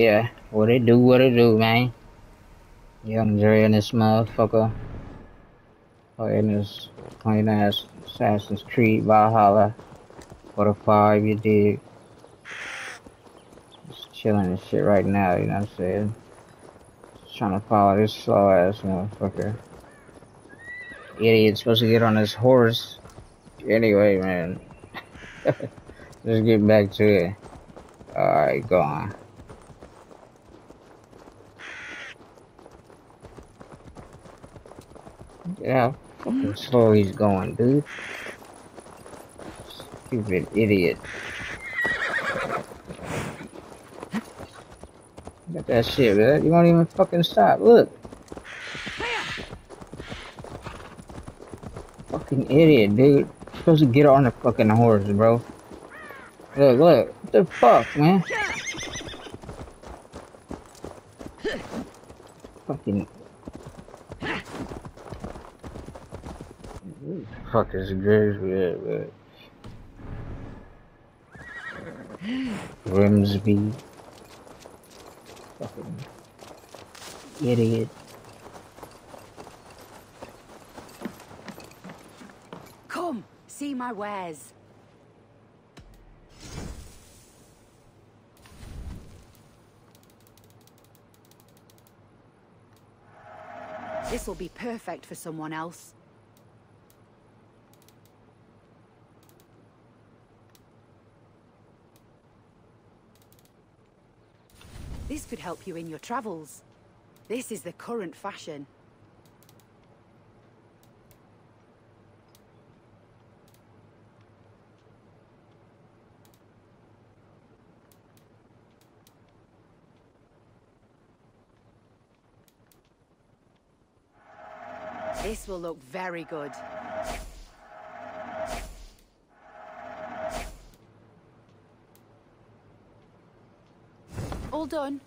Yeah, what it do, what it do, man. Young Dre and this motherfucker. Playing this plain ass Assassin's Creed Valhalla. For the five, you dig. Just chilling and shit right now, you know what I'm saying? Just trying to follow this slow ass motherfucker. Idiot's supposed to get on his horse. Anyway, man. Let's get back to it. Alright, go on. Yeah, fucking slow he's going, dude. Stupid idiot. Look at that shit, man. You won't even fucking stop. Look. Fucking idiot, dude. You're supposed to get on the fucking horse, bro. Look, look. What the fuck, man? Fucking. The Fuck is Grimsby at, man? Grimsby. Fucking idiot. Come, see my wares. This will be perfect for someone else. This could help you in your travels. This is the current fashion. This will look very good. All done.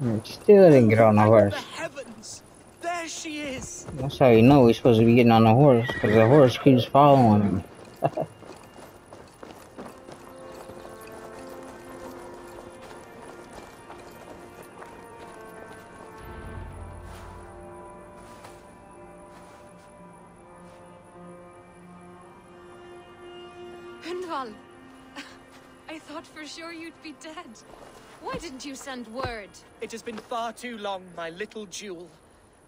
Mm, Still didn't get on the horse. The heavens! There she is! That's how you know he's supposed to be getting on the horse, because the horse keeps following him. Hunwald! I thought for sure you'd be dead. Why didn't you send word? It has been far too long, my little jewel.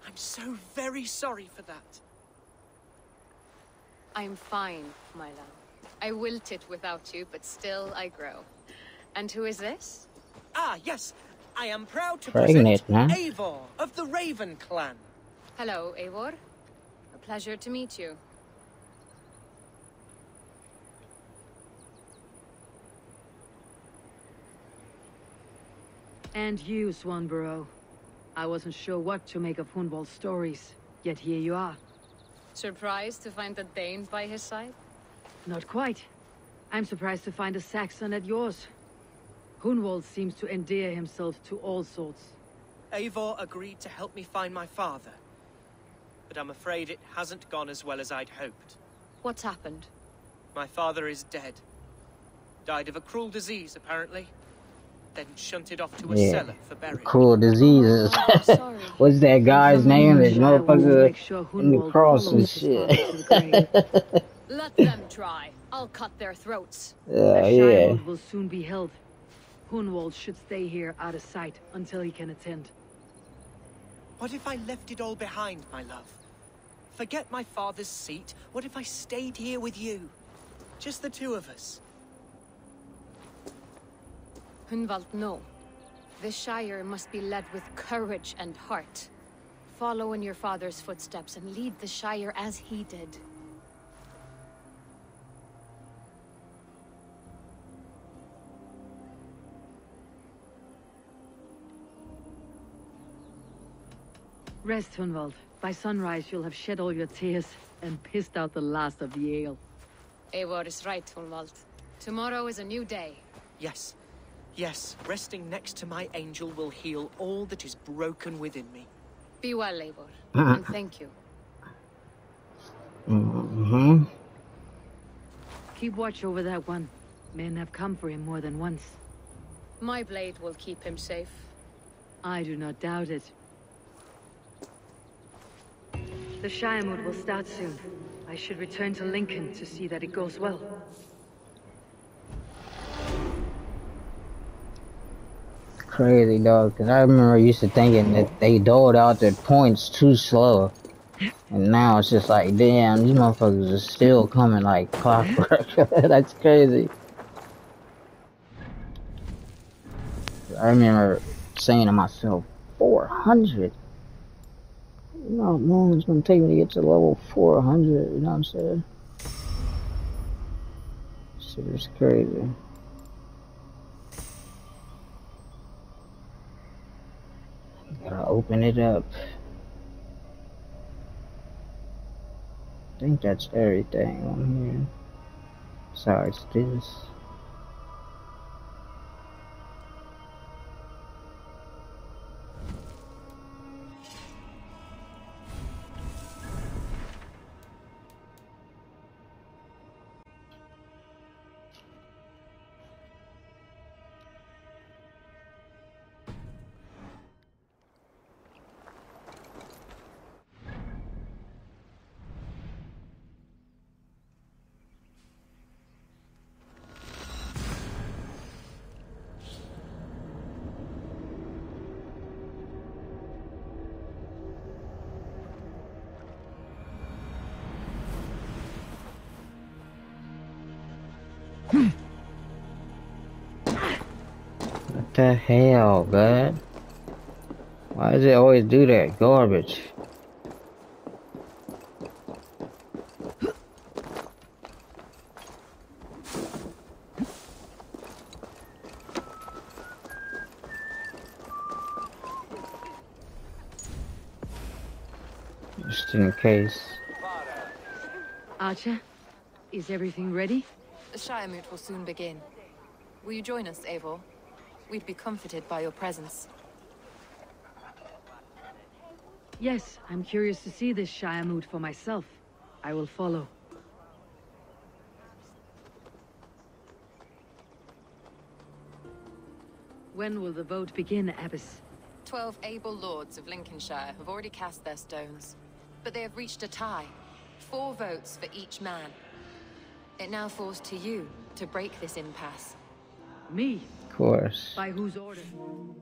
I'm so very sorry for that. I'm fine, my love. I wilted without you, but still I grow. And who is this? Ah, yes. I am proud to Pregnant, present huh? Eivor of the Raven Clan. Hello, Eivor. A pleasure to meet you. And you, Swanborough. I wasn't sure what to make of Hunwald's stories, yet here you are. Surprised to find a Dane by his side? Not quite. I'm surprised to find a Saxon at yours. Hunwald seems to endear himself to all sorts. Eivor agreed to help me find my father. But I'm afraid it hasn't gone as well as I'd hoped. What's happened? My father is dead. Died of a cruel disease, apparently. Then shunted off to a Yeah. cellar for burial. Cool diseases. Oh. What's that guy's name? That Shire will motherfucker make sure in the Hunwald cross and shit. the. Let them try. I'll cut their throats. Uh, A yeah. Will soon be held. Hunwald should stay here out of sight until he can attend. What if I left it all behind, my love? Forget my father's seat. What if I stayed here with you? Just the two of us. Hunwald, no. The Shire must be led with courage and heart. Follow in your father's footsteps and lead the Shire as he did. Rest, Hunwald. By sunrise, you'll have shed all your tears and pissed out the last of the ale. Eivor is right, Hunwald. Tomorrow is a new day. Yes. Yes, resting next to my angel will heal all that is broken within me. Be well, Eivor. and thank you. Mm-hmm. Keep watch over that one. Men have come for him more than once. My blade will keep him safe. I do not doubt it. The Shiremoot will start soon. I should return to Lincoln to see that it goes well. Crazy dog, cause I remember used to thinking that they doled out their points too slow. And now it's just like, damn, these motherfuckers are still coming like clockwork. That's crazy. I remember saying to myself, 400? You know how long it's gonna take me to get to level 400, you know what I'm saying? Shit is crazy. Open it up. I think that's everything on here. Besides this. What the hell, God? Why does it always do that garbage? Just in case. Archer, is everything ready? The Shiremoot will soon begin. Will you join us, Eivor? We'd be comforted by your presence. Yes, I'm curious to see this Shiremoot for myself. I will follow. When will the vote begin, Abbess? Twelve able lords of Lincolnshire have already cast their stones, but they have reached a tie. Four votes for each man. It now falls to you to break this impasse. Me? Of course. By whose order?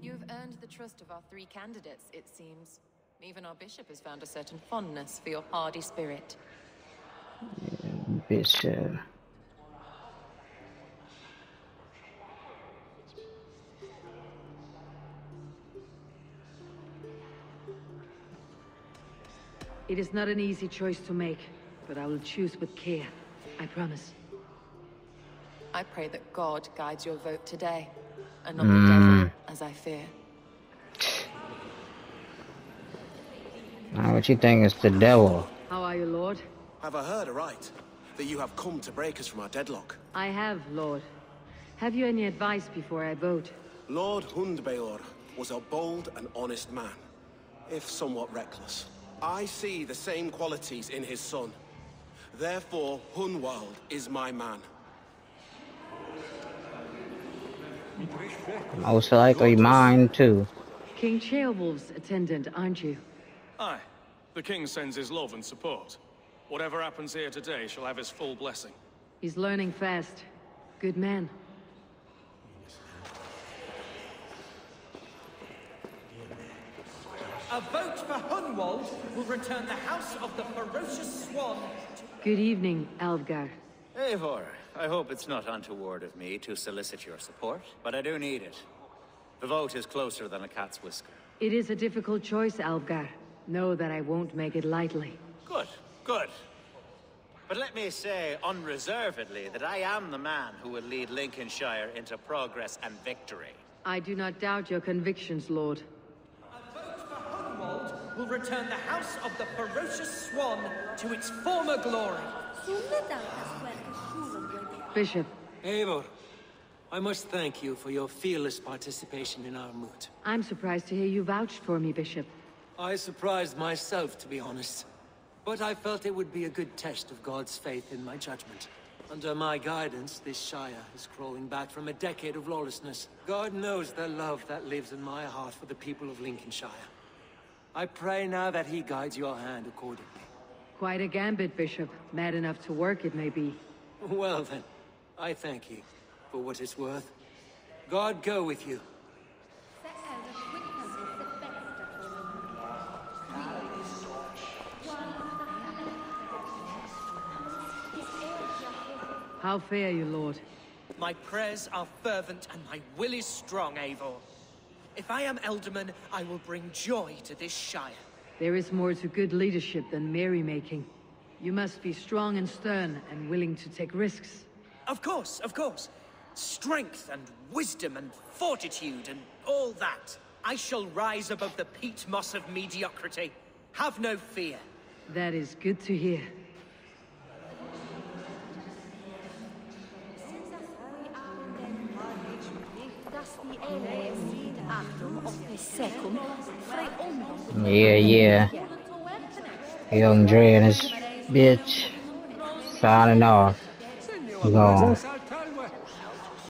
You have earned the trust of our three candidates, it seems. Even our bishop has found a certain fondness for your hardy spirit. Bishop. It is not an easy choice to make, but I will choose with care. I promise. I pray that God guides your vote today, and not the devil, hmm. as I fear. Now, what you think is the devil? How are you, Lord? Have I heard aright? That you have come to break us from our deadlock? I have, Lord. Have you any advice before I vote? Lord Hundbeor was a bold and honest man, if somewhat reckless. I see the same qualities in his son. Therefore, Hunwald is my man. Oh, Most likely mine too. King Ceolwulf's attendant, aren't you? Aye. The king sends his love and support. Whatever happens here today shall have his full blessing. He's learning fast. Good man. A vote for Hunwald will return the House of the Ferocious Swan to... Good evening, Alvgar. Eivor, I hope it's not untoward of me to solicit your support, but I do need it. The vote is closer than a cat's whisker. It is a difficult choice, Alvgar. Know that I won't make it lightly. Good, good. But let me say unreservedly that I am the man who will lead Lincolnshire into progress and victory. I do not doubt your convictions, Lord. A vote for Hunwald will return the House of the Ferocious Swan to its former glory. Bishop, Eivor, I must thank you for your fearless participation in our moot. I'm surprised to hear you vouched for me, Bishop. I surprised myself, to be honest. But I felt it would be a good test of God's faith in my judgment. Under my guidance, this Shire is crawling back from a decade of lawlessness. God knows the love that lives in my heart for the people of Lincolnshire. I pray now that he guides your hand accordingly. Quite a gambit, Bishop. Mad enough to work, it may be. Well then, I thank you for what it's worth. God go with you. How fare you, Lord? My prayers are fervent and my will is strong, Eivor. If I am Ealdorman, I will bring joy to this Shire. There is more to good leadership than merrymaking. You must be strong and stern and willing to take risks. Of course, of course. Strength and wisdom and fortitude and all that. I shall rise above the peat moss of mediocrity. Have no fear. That is good to hear. Yeah, yeah. Young Dre and his bitch signing off. Gone.